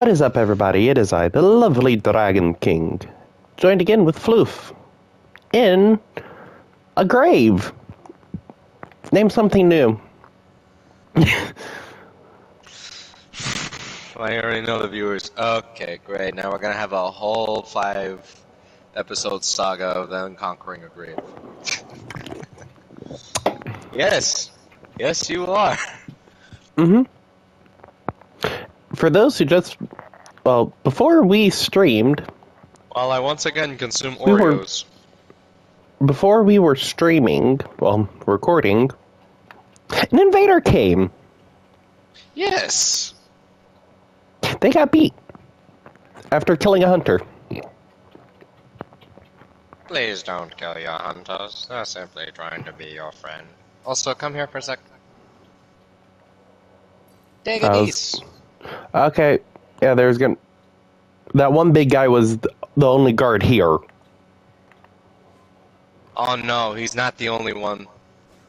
What is up, everybody? It is I, the lovely Dragon King, joined again with Floof in a grave. Name something new. I already know the viewers. Okay, great. Now we're gonna have a whole five episode saga of them conquering a grave. yes, yes, you are. hmm For those who just, well, before we streamed, While I once again consume We were- Oreos. before we were streaming, well, recording, an invader came. Yes. They got beat after killing a hunter. Please don't kill your hunters. They're simply trying to be your friend. Also, come here for a sec. Take a How's- piece. Okay, yeah, there's gonna. That one big guy was the only guard here. Oh no, he's not the only one.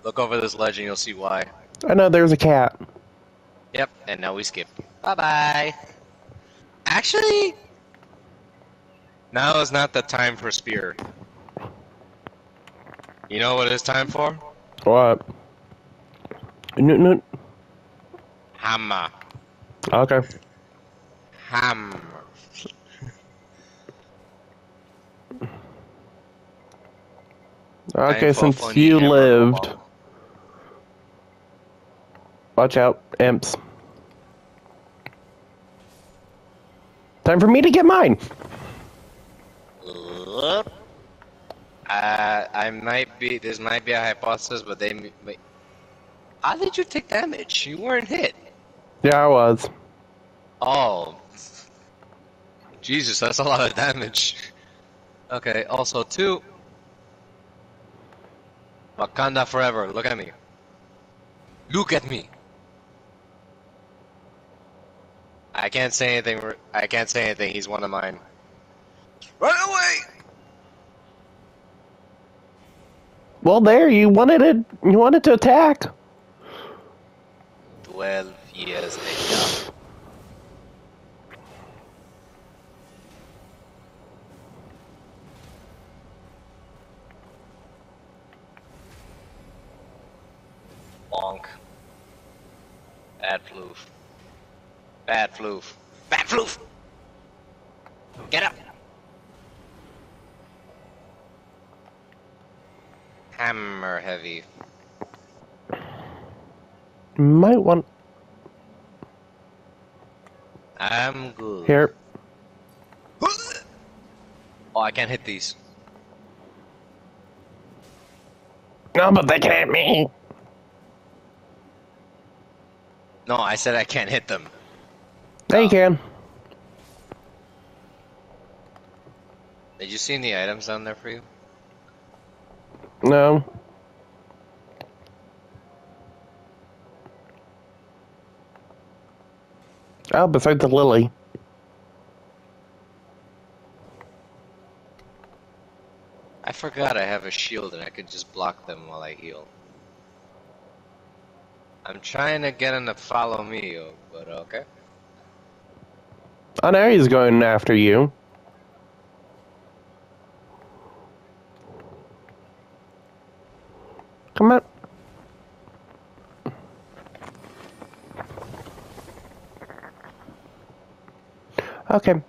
Look over this ledge and you'll see why. I know there's a cat. Yep, and now we skip. Bye bye. Actually, now is not the time for spear. You know what it's time for? What? No, no. Hammer. Okay. Hammer. Okay, since you lived, watch out, imps. Time for me to get mine. Uh, I might be. This might be a hypothesis, but they. Wait. How did you take damage? You weren't hit. Yeah, I was. Oh. Jesus, that's a lot of damage. Okay, also, two. Wakanda forever. Look at me. Look at me. I can't say anything. I can't say anything. He's one of mine. Run away! Well, there you wanted it. You wanted to attack. Twelve years later. Bonk. Bad floof. Bad floof. Bad floof! Get up! Hammer heavy. Might want I'm good. here. Oh, I can't hit these. No, but they can hit me. No, I said I can't hit them. There you can. Did you see any items down there for you? No. Oh, besides the lily. I forgot I have a shield and I could just block them while I heal. I'm trying to get him to follow me, but okay. Oh, now he's going after you. Come on. Okay.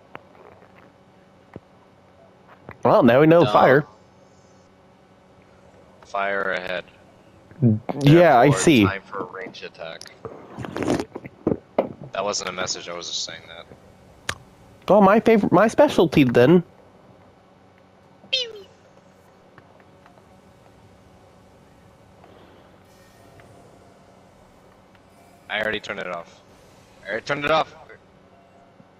Well, now we know No. fire. Fire ahead. Yeah, I see. Time for a range attack. That wasn't a message, I was just saying that. Oh, my favorite, my specialty then. I already turned it off. I already turned it off.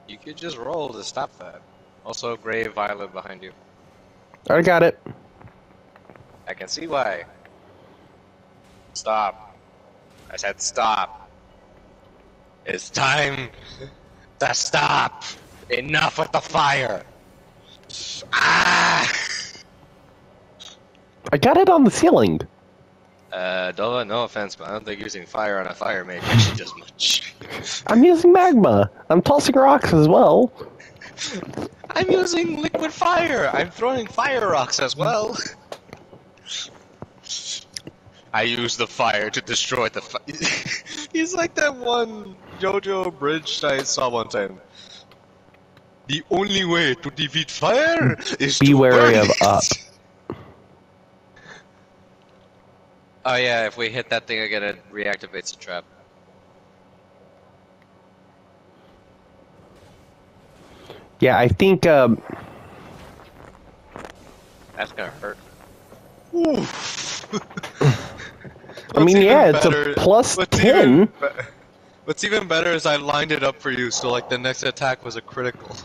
You could just roll to stop that. Also, Grey Violet behind you. I got it. I can see why. Stop. I said stop. It's time to stop. Enough with the fire. Ah! I got it on the ceiling. Uh, Dova, no offense, but I don't think using fire on a fire mage actually does much. I'm using magma. I'm tossing rocks as well. I'm using liquid fire. I'm throwing fire rocks as well. I use the fire to destroy the. Fi- He's like that one JoJo bridge I saw one time. The only way to defeat fire is Be to wary burn of it. up. Oh yeah, if we hit that thing again, it reactivates the trap. Yeah, I think. Um, That's gonna hurt. I mean, yeah, it's a plus what's 10. Even, what's even better is I lined it up for you, so like the next attack was a critical.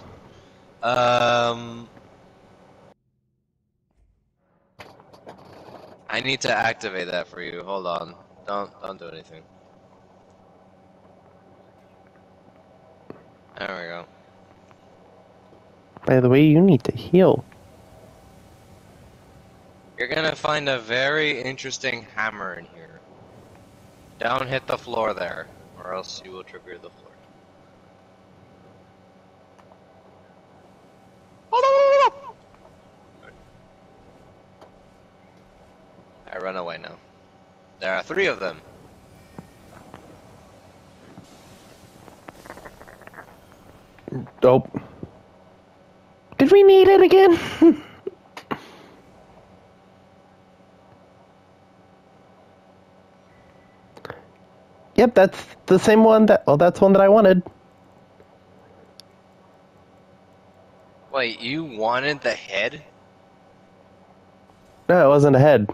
Um, I need to activate that for you. Hold on. Don't don't do anything. There we go. By the way, you need to heal. You're gonna find a very interesting hammer in here. Don't hit the floor there, or else you will trigger the floor. I run away now. There are three of them. Dope. Did we need it again? yep, that's the same one that. Well, that's one that I wanted. Wait, you wanted the head? No, it wasn't a head.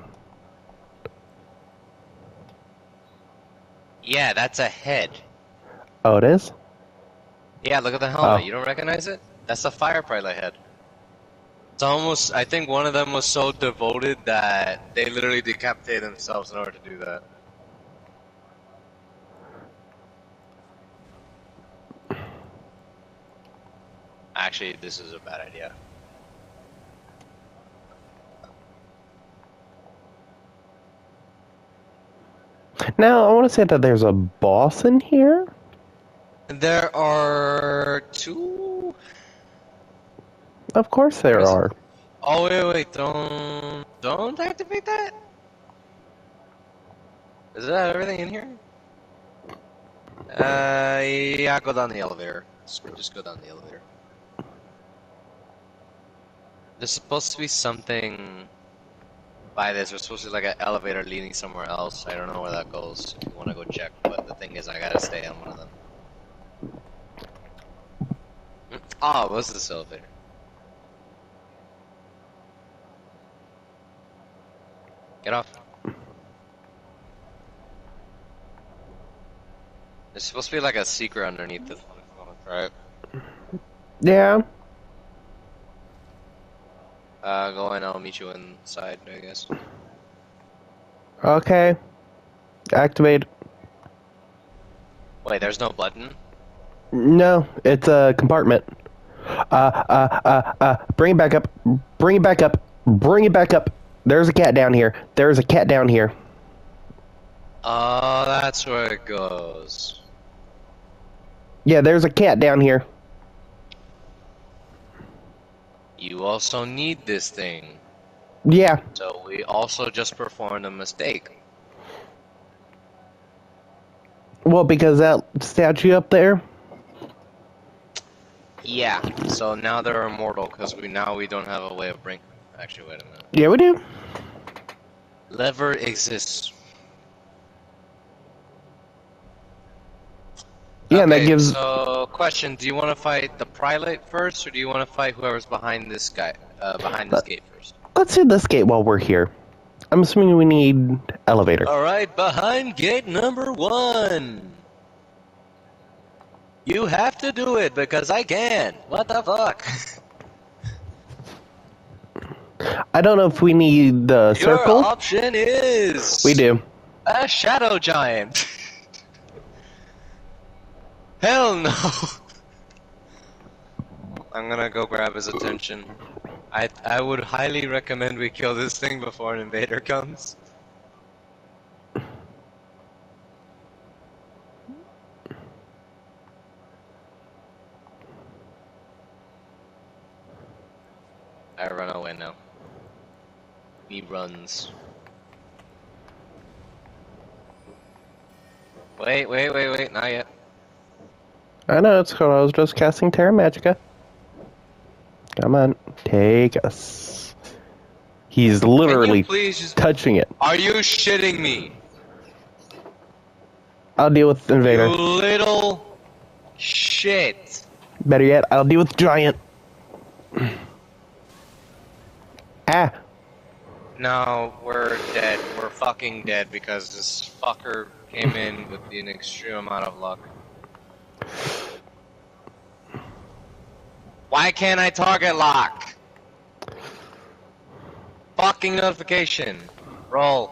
Yeah, that's a head. Oh, it is? Yeah, look at the helmet. Oh. You don't recognize it? That's the fire pilot head. It's almost. I think one of them was so devoted that they literally decapitated themselves in order to do that. Actually, this is a bad idea. Now, I want to say that there's a boss in here. There are two. Of course, there are. Oh wait, wait! Don't don't activate that. Is that everything in here? Uh, yeah. Go down the elevator. Just, just go down the elevator. There's supposed to be something by this. There's supposed to be like an elevator leading somewhere else. I don't know where that goes. If you want to go check, but the thing is, I gotta stay on one of them. Ah, what's this elevator? Get off. There's supposed to be like a secret underneath this one, right? Yeah. Uh, go in, I'll meet you inside, I guess. Okay. Activate. Wait, there's no button? No, it's a compartment. Uh, uh, uh, uh, bring it back up. Bring it back up. Bring it back up. There's a cat down here. There's a cat down here. Oh, that's where it goes. Yeah, there's a cat down here. You also need this thing. Yeah. So we also just performed a mistake. Well, because that statue up there. Yeah. So now they're immortal because we now we don't have a way of bring. Actually, wait a minute. Yeah, we do. Lever exists. Yeah, and that gives. So, question: Do you want to fight the prelate first, or do you want to fight whoever's behind this guy, uh, behind this gate first? Let's do this gate while we're here. I'm assuming we need elevator. All right, behind gate number one. You have to do it because I can. What the fuck? I don't know if we need the Your circle. option is We do. a shadow giant. Hell no! I'm gonna go grab his attention. I I would highly recommend we kill this thing before an invader comes. I run away now. He runs. Wait, wait, wait, wait, not yet. I know, it's cool. I was just casting Terra Magica. Come on, take us. He's literally please just... touching it. Are you shitting me? I'll deal with Invader. You little shit. Better yet, I'll deal with Giant. ah, No, we're dead. We're fucking dead because this fucker came in with an extreme amount of luck. Why can't I target lock? Fucking notification. Roll.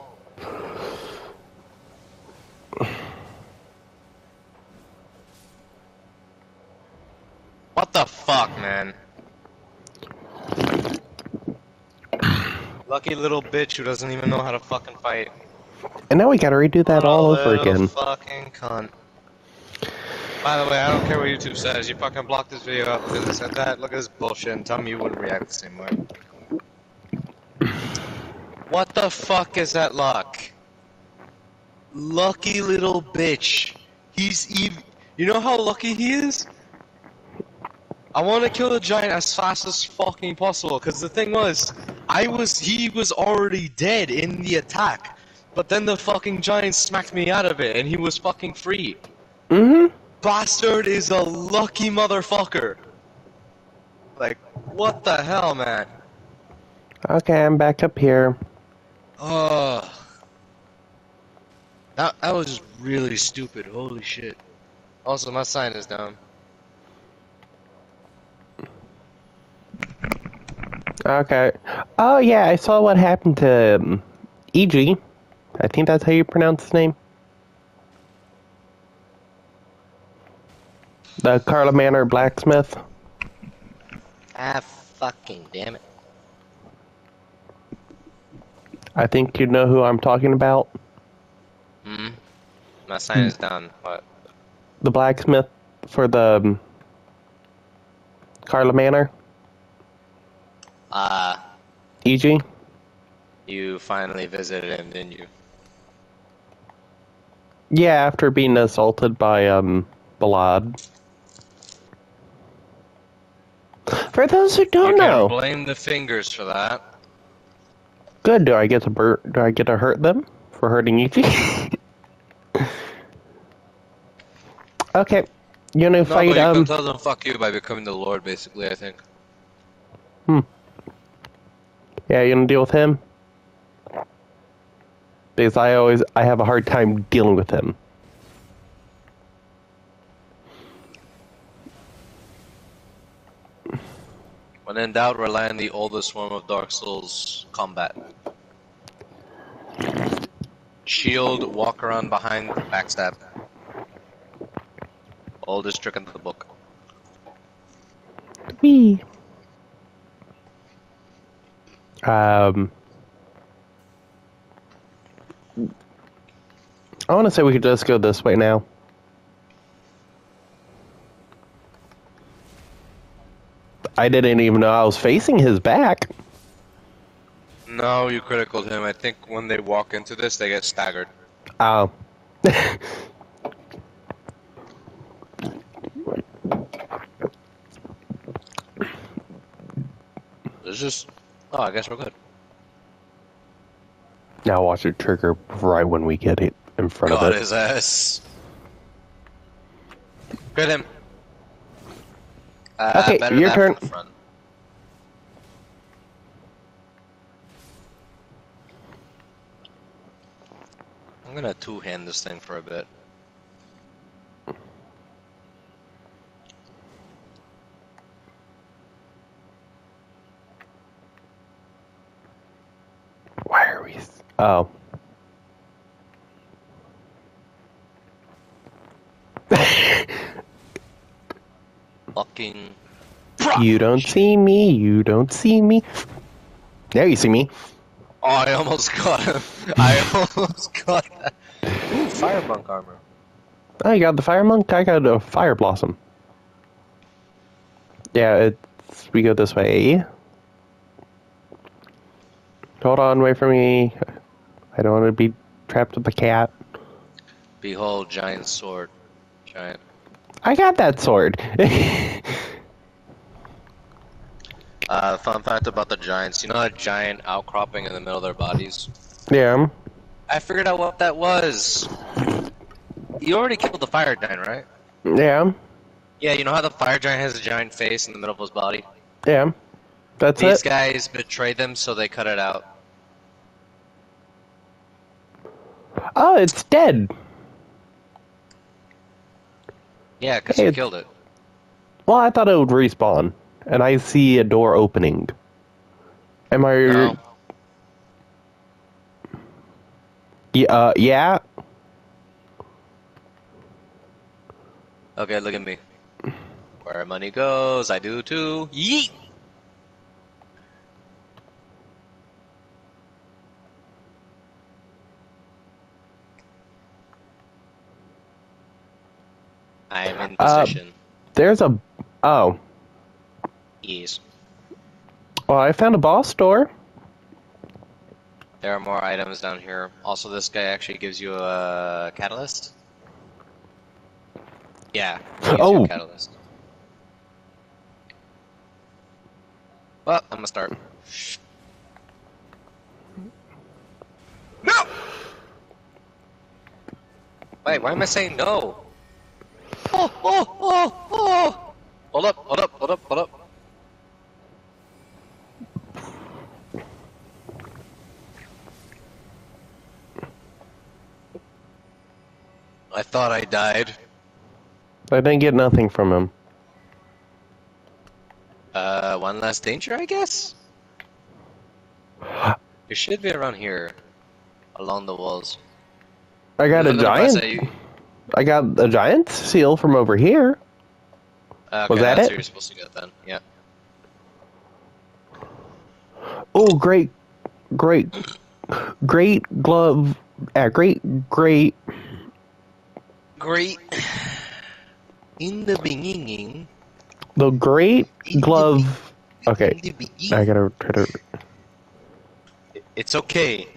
What the fuck, man? Lucky little bitch who doesn't even know how to fucking fight. and now we gotta redo that all a over again. Fucking cunt. By the way, I don't care what YouTube says. You fucking blocked this video up because it said that. Look at this bullshit and tell me you wouldn't react the same way. What the fuck is that luck? Lucky little bitch. He's even. You know how lucky he is? I want to kill the giant as fast as fucking possible because the thing was, I was he was already dead in the attack, but then the fucking giant smacked me out of it and he was fucking free. Mm-hmm. Bastard is a lucky motherfucker. Like, what the hell, man? Okay, I'm back up here. Ugh. That, that was just really stupid. Holy shit. Also, my sign is down. Okay. Oh yeah, I saw what happened to um, Iji. I think that's how you pronounce his name. The Caria Manor blacksmith. Ah, fucking damn it. I think you know who I'm talking about. Mm -hmm. My sign is done. What? The blacksmith for the um, Caria Manor. Uh, Iji. you finally visited him, didn't you? Yeah, after being assaulted by um Balad. For those who don't you know, can blame the fingers for that. good. Do I get to bur- Do I get to hurt them for hurting Iji? okay, You're gonna No, fight? you Um, tell them fuck you by becoming the Lord, basically, I think. Hmm. yeah, you're gonna deal with him? Because I always I have a hard time dealing with him. When in doubt, rely on the oldest form of Dark Souls combat. Shield, walk around behind, backstab. Oldest trick in the book. Me. Um, I want to say we could just go this way now. I didn't even know I was facing his back. No, you critical him. I think when they walk into this, they get staggered. Oh. It's just. Oh, I guess we're good. now watch it trigger right when we get it in front Got of it. his ass. Crit him. Uh, Okay, your turn. from the front. I'm gonna two-hand this thing for a bit. Why are we? Oh. Fucking. You don't see me. You don't see me. Now you see me. Oh, I almost got him. I almost got that. Ooh, fire monk armor. I got the fire monk. I got a fire blossom. Yeah, it's we go this way. Hold on, wait for me. I don't want to be trapped with the cat. Behold, giant sword. Giant. I got that sword. Uh, fun fact about the giants. You know that giant outcropping in the middle of their bodies? yeah. I figured out what that was. You already killed the fire giant, right? Yeah. Yeah, you know how the fire giant has a giant face in the middle of his body? Yeah. That's These it. These guys betrayed them, so they cut it out. Oh, it's dead. Yeah, because Hey, you killed it. Well, I thought it would respawn, and I see a door opening. Am I? No. Yeah. Uh, yeah. Okay, look at me. Where money goes, I do too. Yeet! I am in Uh. There's a. Oh. Yes. Well, I found a boss door. There are more items down here. Also, this guy actually gives you a catalyst. Yeah. he gives you a Oh. catalyst. Well, I'm gonna start. No. Wait, why am I saying no? Oh, oh, oh, oh! Hold up, hold up, hold up, hold up. I thought I died. I didn't get nothing from him. Uh, one last danger, I guess? It should be around here. Along the walls. I got a at giant. I got a giant seal from over here. Uh, Was that that's it? what you're supposed to get then. Yeah. Oh, great, great, great glove. Uh, great, great. Great. In the beginning. The great glove. Okay, I gotta try to. It's okay.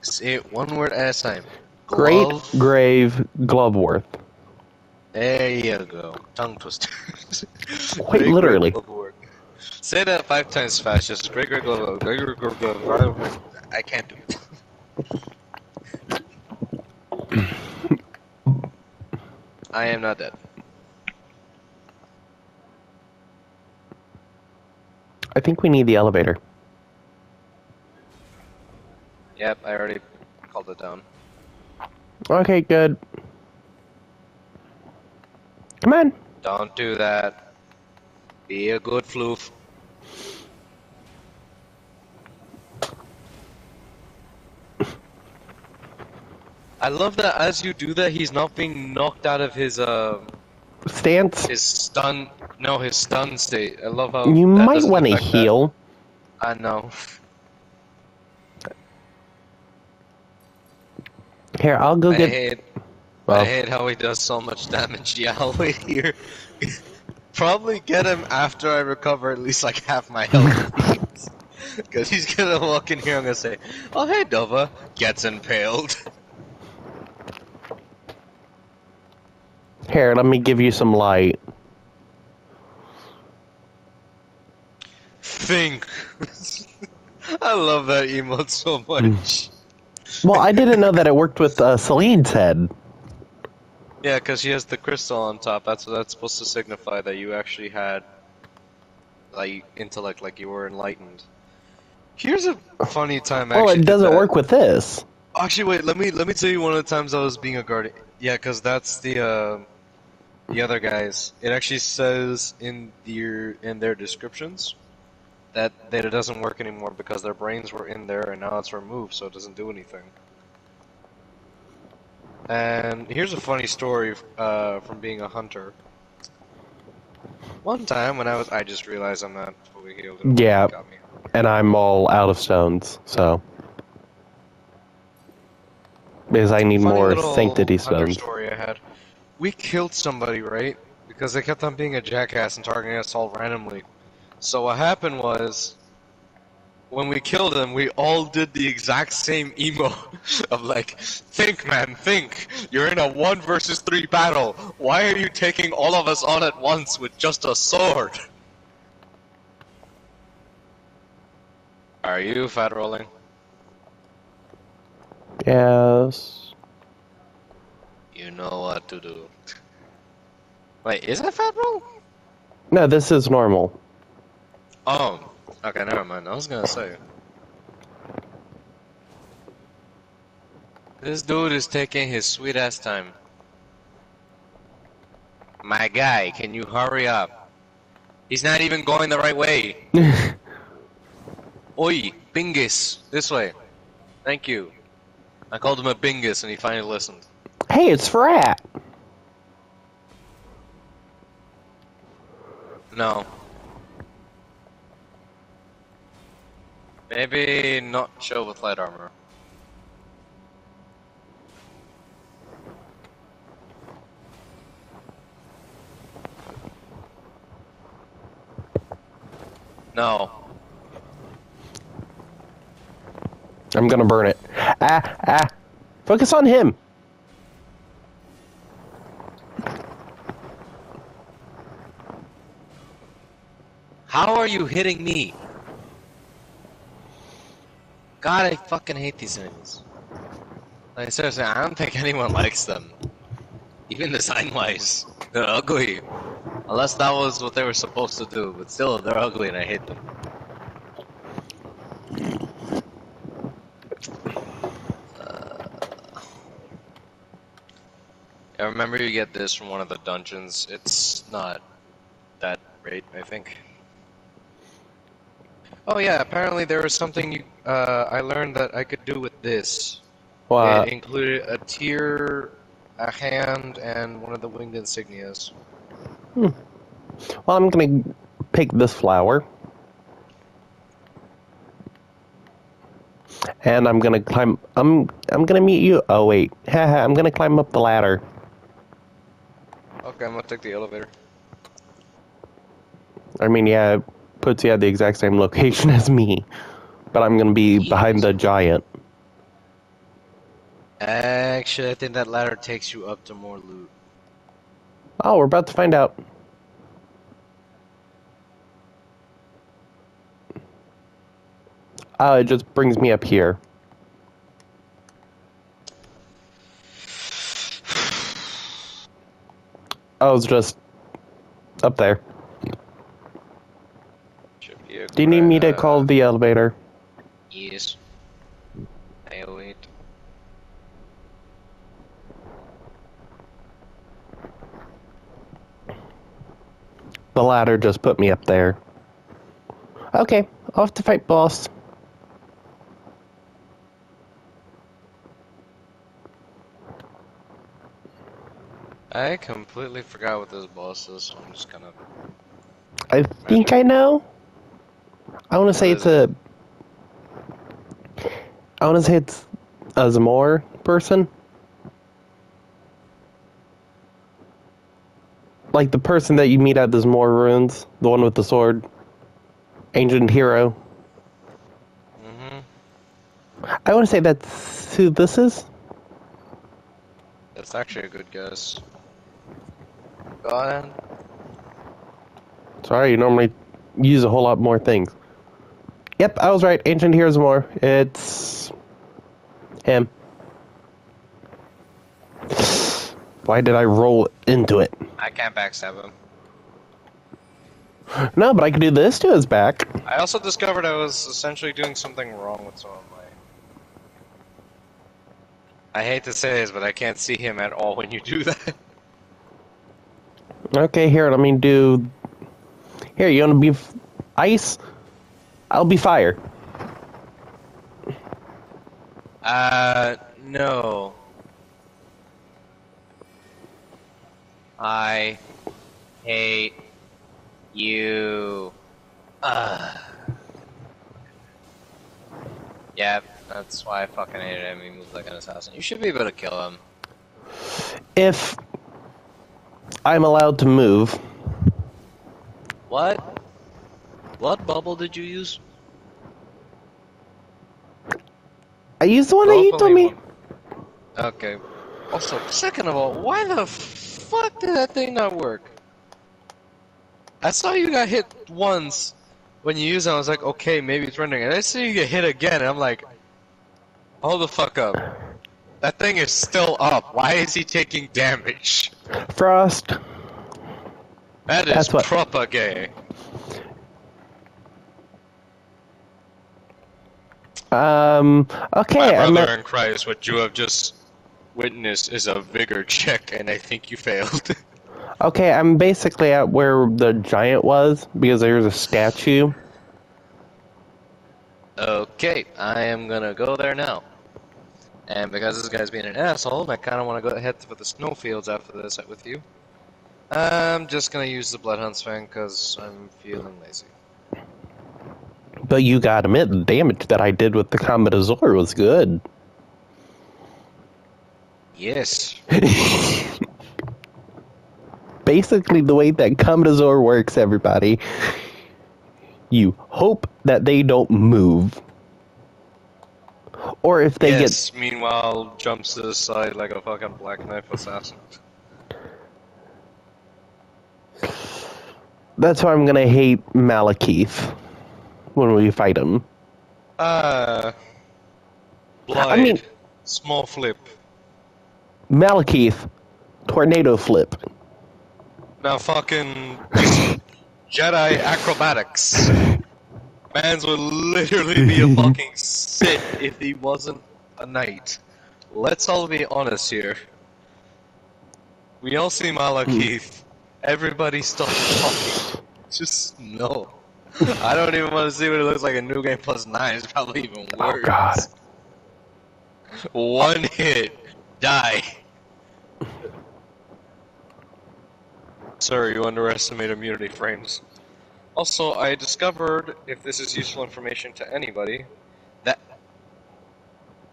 Say it one word at a time. Great Glove. grave Glovewort. There you go. Tongue twister. Wait, Great literally. Say that five times fast. Just great, great glove. Great, great glove. glove. I can't do it. I am not dead. I think we need the elevator. Yep, I already called it down. Okay, good. Come on. Don't do that. Be a good floof. I love that as you do that, he's not being knocked out of his uh Stance. his stun. No, his stun state. I love how You might want to affect that. heal. I know. Here, I'll go I get. hate. Well, I hate how he does so much damage. Yeah, I'll wait here. Probably get him after I recover at least like half my health. Because he's gonna walk in here and I'm gonna say, "Oh hey, Dova," gets impaled. here, let me give you some light. Think. I love that emote so hmm. much. Well, I didn't know that it worked with uh, Celine's head. Yeah, because she has the crystal on top. That's what that's supposed to signify that you actually had like intellect, like you were enlightened. Here's a funny time. I Well, it doesn't work with this. Actually, wait. Let me let me tell you one of the times I was being a guardian. Yeah, because that's the uh, the other guys. It actually says in their in their descriptions that that it doesn't work anymore because their brains were in there and now it's removed, so it doesn't do anything. And here's a funny story uh, from being a hunter. One time when I was, I just realized I'm not fully healed. Yeah. And I'm all out of stones, so. Because I need Funny more sanctity stones. story I had. We killed somebody, right? Because they kept on being a jackass and targeting us all randomly. So what happened was, when we killed him, we all did the exact same emo of like, think, man, think. You're in a one versus three battle. Why are you taking all of us on at once with just a sword? Are you fat rolling? Yes. You know what to do. Wait, is that fat roll? No, this is normal. Oh, okay, never mind. I was gonna say. This dude is taking his sweet ass time. My guy, can you hurry up? He's not even going the right way. Oi, Bingus, this way. Thank you. I called him a Bingus and he finally listened. hey, it's Frat. No. Maybe not show with light armor. No. I'm gonna burn it. Ah, ah. Focus on him. How are you hitting me? God, I fucking hate these enemies. Like, seriously, I don't think anyone likes them. Even design-wise. They're ugly. Unless that was what they were supposed to do, but still, they're ugly and I hate them. Uh, I remember you get this from one of the dungeons. It's not that great, I think. Oh yeah, apparently there was something you, uh, I learned that I could do with this. Well, it included a tear, a hand, and one of the winged insignias. well, I'm gonna pick this flower. And I'm gonna climb. I'm I'm gonna meet you. Oh wait, haha! I'm gonna climb up the ladder. Okay, I'm gonna take the elevator. I mean, yeah, puts you at the exact same location as me, but I'm gonna be behind the giant. Actually, I think that ladder takes you up to more loot. Oh, we're about to find out. Oh, it just brings me up here. Oh, it's just up there. Should be a Do you need me to call the elevator? Yes. I wait. The ladder just put me up there. Okay, I'll to fight boss. I completely forgot what this boss is, so I'm just gonna. I think I know. I want to say it's a. I want to say it's a Zamor person. Like the person that you meet at the Zamor ruins, the one with the sword. Ancient hero. hmm I want to say that's who this is. That's actually a good guess. Go ahead. Sorry, you normally use a whole lot more things. Yep, I was right. Ancient Heroes More. It's him. Why did I roll into it? I can't backstab him. No, but I could do this to his back. I also discovered I was essentially doing something wrong with some of my. I hate to say this, but I can't see him at all when you do that. Okay, here, let me do. Here, you want to be f- ice? I'll be fire. Uh, no. I hate you. Ugh. Yeah, that's why I fucking hated him. He moved like an assassin. You should be able to kill him. If I'm allowed to move, What? What bubble did you use? I used the one that you told me. one. Okay. Also, second of all, why the fuck did that thing not work? I saw you got hit once when you used it. I was like, okay, maybe it's rendering. And I see you get hit again, and I'm like, hold the fuck up. That thing is still up. Why is he taking damage? Frost. That is That's what- proper gay. Um. Okay. My I'm brother at- in Christ, what you have just witnessed is a vigor check, and I think you failed. okay. I'm basically at where the giant was because there's a statue. okay, I am gonna go there now. And because this guy's being an asshole, I kind of want to go ahead for the snowfields after this with you. I'm just gonna use the Bloodhound's Fang because I'm feeling lazy. But you gotta admit, the damage that I did with the Commodore was good. Yes. Basically, the way that Commodore works, everybody, you hope that they don't move. Or if they get. yes. Meanwhile, jumps to the side like a fucking black knife assassin. That's why I'm gonna hate Maliketh when will you fight him. Uh. Blind. I mean- small flip. Maliketh, tornado flip. Now fucking Jedi acrobatics. Mans would literally be a fucking Sith if he wasn't a knight. Let's all be honest here. We all see Maliketh. Everybody stop talking. Just no. I don't even want to see what it looks like in New Game Plus 9. It's probably even Oh, worse. God. One hit. Die. Sir, you underestimate immunity frames. Also, I discovered, if this is useful information to anybody, that.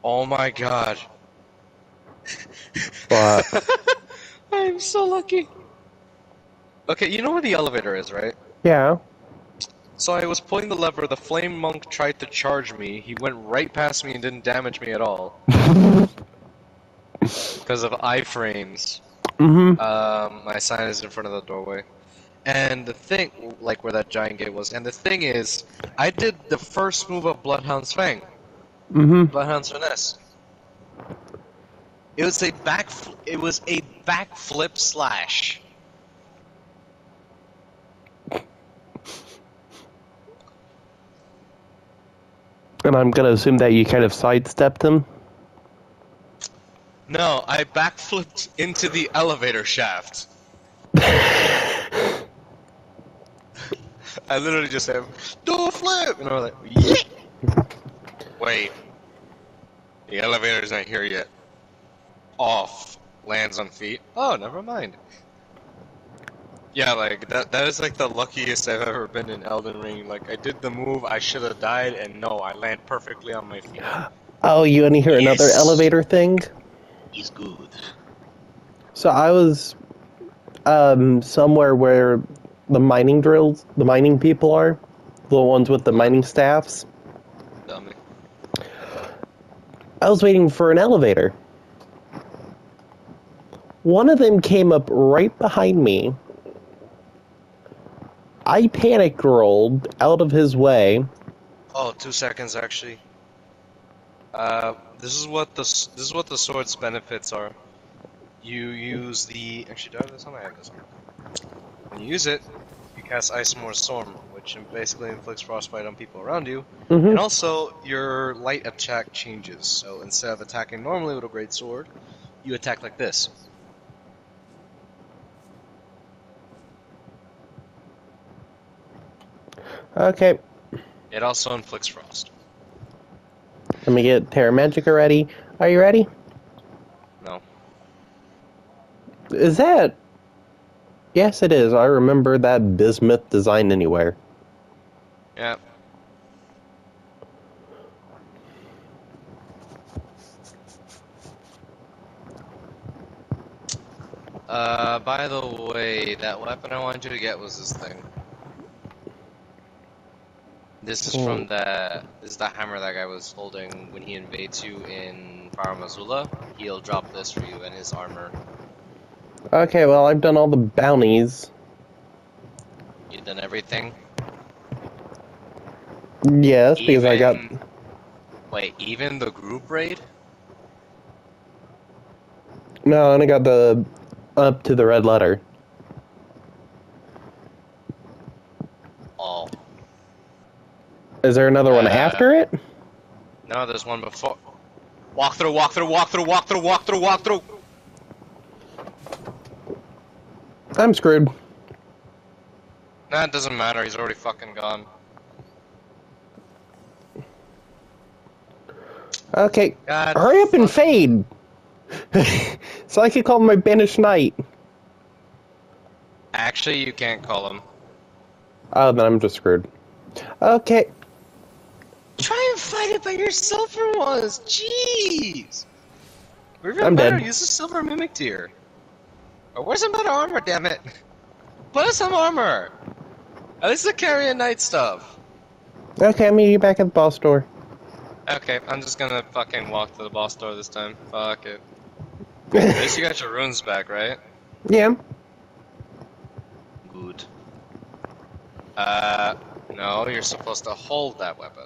Oh my god. But I'm so lucky. Okay, you know where the elevator is, right? yeah, So I was pulling the lever, the flame monk tried to charge me, he went right past me and didn't damage me at all. Because of iframes. mm-hmm. Um, my sign is in front of the doorway. And the thing, like where that giant gate was, and the thing is, I did the first move of Bloodhound's Fang, Mm-hmm. Bloodhound's Finesse. It was a back, it was a backflip slash. And I'm gonna assume that you kind of sidestepped him. No, I backflipped into the elevator shaft. I literally just said, "Door flip," and I was like, "Yeah." Wait, the elevator's not here yet. Off, lands on feet. Oh, never mind. Yeah, like that. That is like the luckiest I've ever been in Elden Ring. Like I did the move, I should have died, and no, I land perfectly on my feet. Oh, you want to hear another elevator thing? He's good. So I was um, somewhere where the mining drills, the mining people are, the ones with the mining staffs. Dummy. I was waiting for an elevator. One of them came up right behind me. I panic rolled out of his way. Oh, two seconds actually. Uh, this is what the this is what the sword's benefits are. You use the actually do I have this on? I have this on. When you use it, you cast Ice More Storm, which basically inflicts frostbite on people around you, Mhm. and also your light attack changes. So instead of attacking normally with a great sword, you attack like this. Okay, It also inflicts frost. let me get Terra Magica ready. Are you ready? No. Is that? Yes, it is. I remember that bismuth design anywhere. Yeah. Uh, by the way, that weapon I wanted you to get was this thing. This is from the this is the hammer that guy was holding when he invades you in Farum Azula. He'll drop this for you and his armor. Okay, well, I've done all the bounties. You've done everything. Yes, because I got. Even- Wait, even the group raid? No, and I got the up to the red letter. All. Is there another one Uh, after it? No, there's one before. Walk through, walk through, walk through, walk through, walk through, walk through. I'm screwed. Nah, it doesn't matter. He's already fucking gone. Okay, God. hurry up and fade. so I could call my banished knight. Actually, you can't call him. Oh, then I'm just screwed. Okay, Try and fight it by yourself for once. Jeez. Or even I'm better, dead. use a silver mimic tear. Or where's some better armor? Damn it! Put us some armor. At least the Carian knight stuff. okay, I'll meet you back at the boss door. Okay, I'm just gonna fucking walk to the boss door this time. Fuck it. At least you got your runes back, right? yeah. Good. Uh, no, you're supposed to hold that weapon.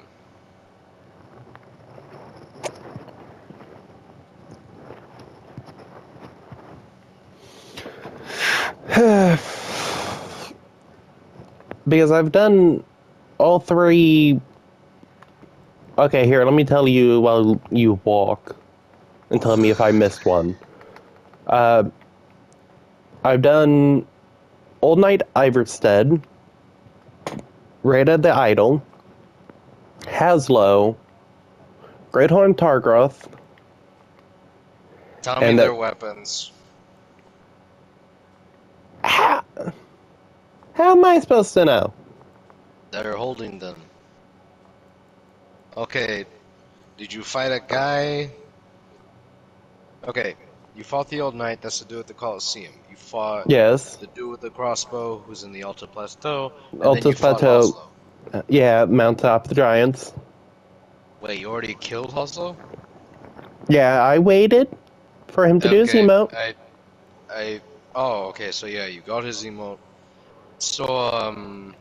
because I've done all three. Okay, here, let me tell you while you walk and tell me if I missed one. Uh, I've done Old Knight Iverstead, Rada the Idol, Haslo, Greathorn Targroth, Tell me And, uh, their weapons. how, how am I supposed to know? They're holding them. Okay, did you fight a guy? Okay, you fought the old knight, that's the dude at the Colosseum. You fought Yes. the dude with the crossbow who's in the Altus Plateau. Altus Plateau. Uh, Yeah, Mount Top the Giants. Wait, you already killed Oslo? Yeah, I waited for him to do his Okay, emote. I, I, oh, okay, so yeah, you got his emote. So, um,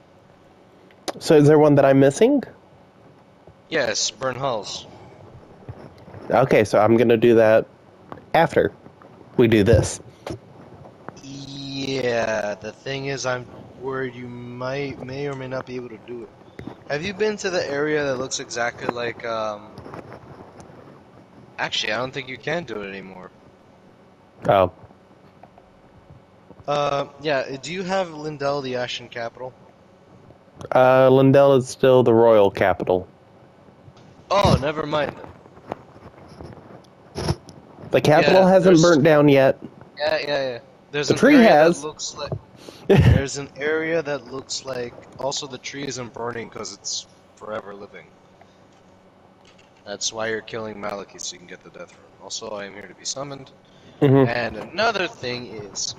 So is there one that I'm missing? yes, Burn Hulls. Okay, so I'm gonna do that after we do this. Yeah, the thing is, I'm worried you might, may or may not be able to do it. Have you been to the area that looks exactly like, um... Actually, I don't think you can do it anymore. Oh, Uh, yeah, do you have Leyndell, the Ashen Capital? uh, Leyndell is still the royal capital. Oh, never mind. The capital Yeah, hasn't burnt down yet. Yeah, yeah, yeah. There's The an tree area has. That looks like there's an area that looks like also the tree isn't burning because it's forever living. That's why you're killing Maliketh so you can get the death rune. Also, I am here to be summoned. Mhm. And another thing is,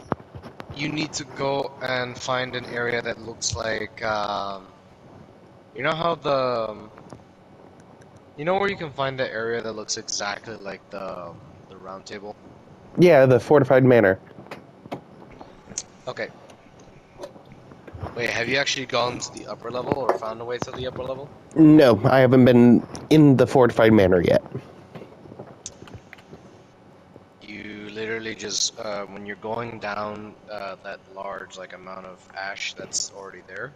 you need to go and find an area that looks like, um, you know how the, um, you know where you can find the area that looks exactly like the the round table. Yeah, the fortified manor. Okay. Wait, have you actually gone to the upper level or found a way to the upper level? No, I haven't been in the fortified manor yet. You literally just, uh, when you're going down uh, that large like amount of ash that's already there,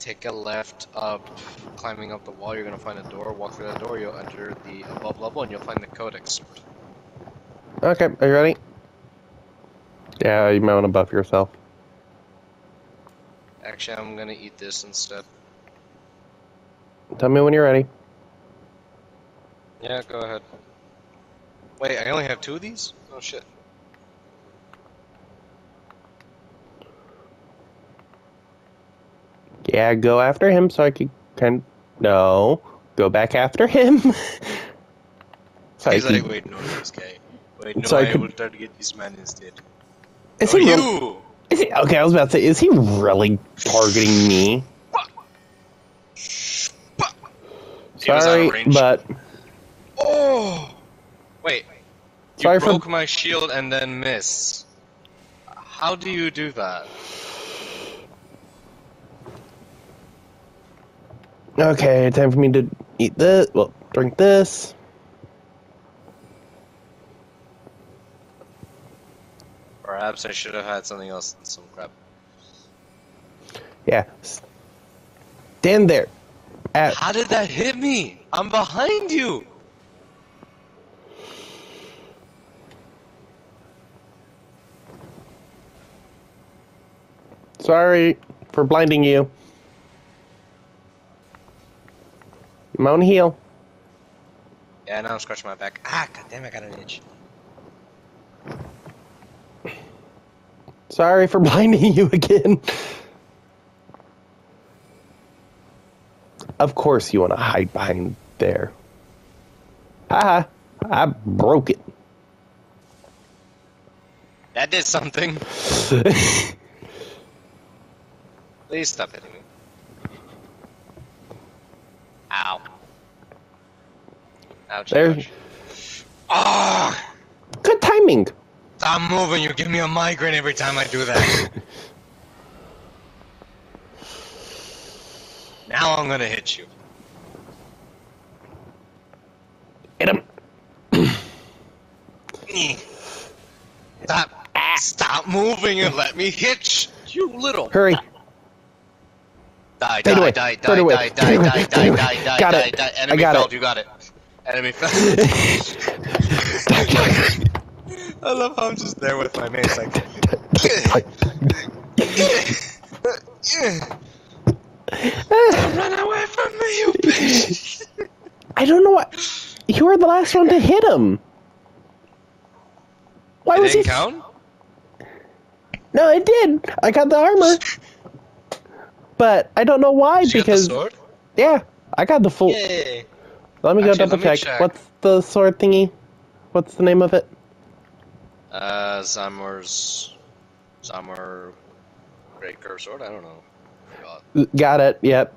take a left up, climbing up the wall. You're gonna find a door. Walk through that door. You'll enter the above level, and you'll find the codex sword. Okay, are you ready? Yeah, you might want to buff yourself. Actually, I'm gonna eat this instead. Tell me when you're ready. Yeah, go ahead. Wait, I only have two of these? Oh shit. Yeah, go after him so I can kind no, go back after him. so I like, can- wait, no, this guy. Wait, no, So I I, could- will try to get this man instead. is oh, he you! Is he, okay, I was about to say, is he really targeting me? Shh, He was out Sorry, but Oh! Wait. You Sorry for- broke my shield and then missed. How do you do that? Okay, time for me to eat this. Well, drink this. Perhaps I should have had something else than some crap. Yeah. Stand there. At How did that hit me? I'm behind you! sorry for blinding you. I'm on heal. Yeah, now I'm scratching my back. Ah, goddamn, I got an itch. Sorry for blinding you again. Of course you want to hide behind there. Haha, I broke it. That did something. Please stop hitting me. Ow. Ouch. There- ouch. Ah! Good timing. Stop moving, you give me a migraine every time I do that. now I'm gonna hit you. Hit him. Stop. Stop moving and let me hit you, little. Hurry. Die, Fade die, away. die, Fade die, away. die, Fade die, away. die, Fade die, away. die, die, Got die, it. die. I Enemy Enemy. I love how I'm just there with my mace like Run away from me, you bitch! I don't know what. You were the last one to hit him. Why It was he? didn't count? No, it did. I got the armor, but I don't know why Did you get the because sword? yeah, I got the full. Yay! Let me go Actually, double check. check. What's the sword thingy? What's the name of it? Uh, Zamor's... Zamor... Great Curve Sword? I don't know. Got it. Yep.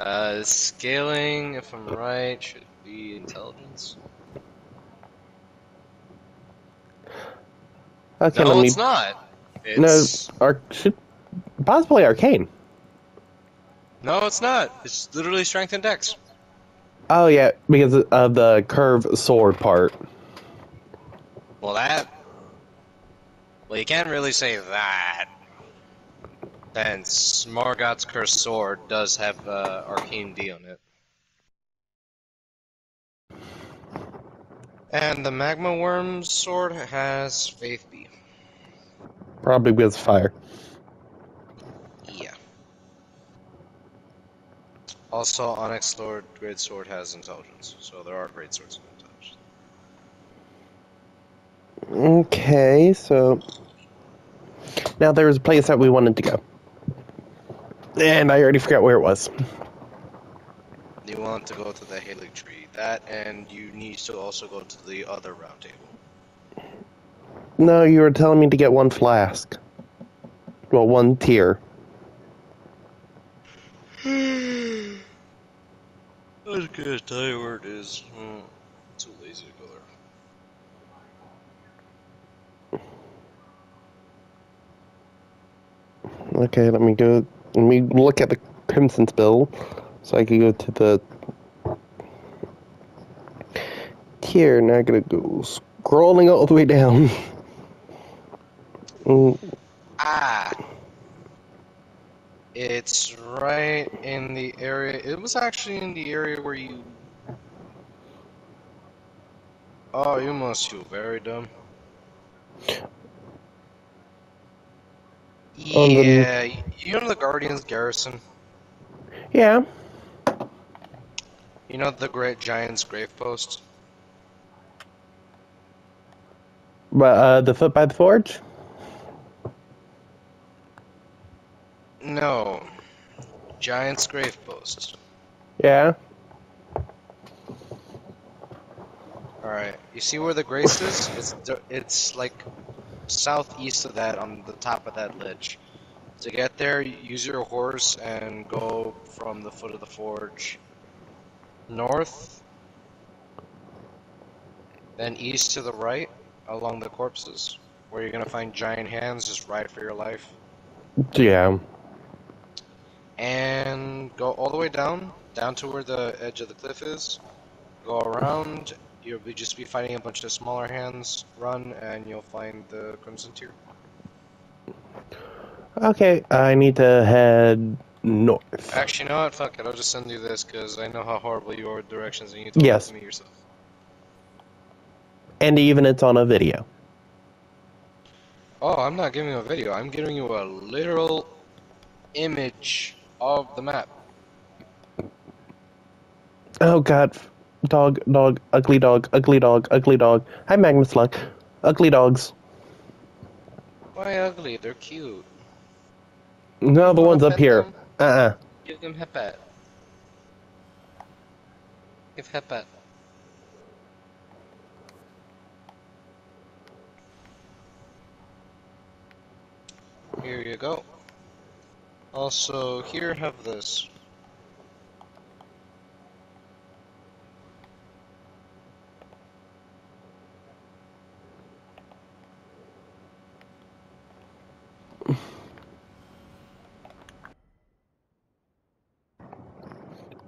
Uh, scaling, if I'm right, should be intelligence. Okay, no, me. it's not. No, It's... should possibly arcane. No, it's not. It's literally strength and dex. Oh yeah, because of the curved sword part. Well, that. Well, you can't really say that. Since Morgott's Cursed Sword does have uh, Arcane D on it. And the Magma Wyrm Sword has Faith B. Probably because of fire. Yeah. Also, Onyx Lord Great Sword has Intelligence, so there are Great Swords with Intelligence. Okay, so now there was a place that we wanted to go, and I already forgot where it was. You want to go to the Halig Tree. That, and you need to also go to the other round table. No, you were telling me to get one flask. Well, one tear. I was gonna tell you where it is. Hmm, too lazy to go there. Okay, let me go. Let me look at the Crimson Spill, so I can go to the tear. Now I gotta go scrolling all the way down. Mm, Ah! It's right in the area. It was actually in the area where you. Oh, you must feel very dumb. Yeah, you know the Guardians garrison? yeah. You know the Great Giant's grave post? But uh, the foot by the forge. No. Giant's grave post. Yeah. Alright, you see where the grace is? It's, it's like southeast of that on the top of that ledge. To get there, use your horse and go from the foot of the forge north, then east to the right along the corpses, where you're gonna find giant hands. Just ride for your life, Yeah. And go all the way down, down to where the edge of the cliff is. Go around. You'll be just be fighting a bunch of smaller hands. Run, and you'll find the Crimson Tear. Okay, I need to head north. Actually, you know what? Fuck it. I'll just send you this because I know how horrible you are with directions, and you told Yes. to me yourself. And even it's on a video. Oh, I'm not giving you a video. I'm giving you a literal image of the map. Oh god. Dog, dog, ugly dog, ugly dog, ugly dog. Hi, Magnus Luck. Ugly dogs. Why ugly? They're cute. No, the ones up here. them? Uh uh Give them heppat. Give heppat. Here you go. Also, here have this.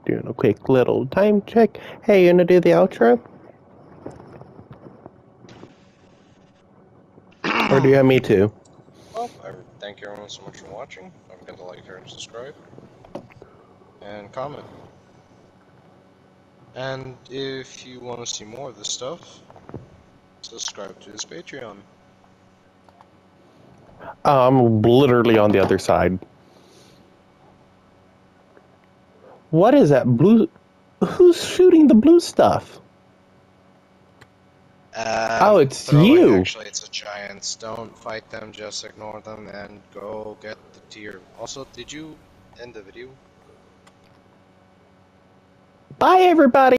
Doing a quick little time check. Hey, you gonna do the outro? or do you have me to? Well, you everyone so much for watching. Don't forget to like, share, and subscribe. And comment. And if you want to see more of this stuff, subscribe to his Patreon. I'm literally on the other side. What is that blue? Who's shooting the blue stuff? Uh, Oh, it's you. Actually, it's a giants. Don't fight them. Just ignore them and go get the deer. Also, did you end the video? Bye, everybody.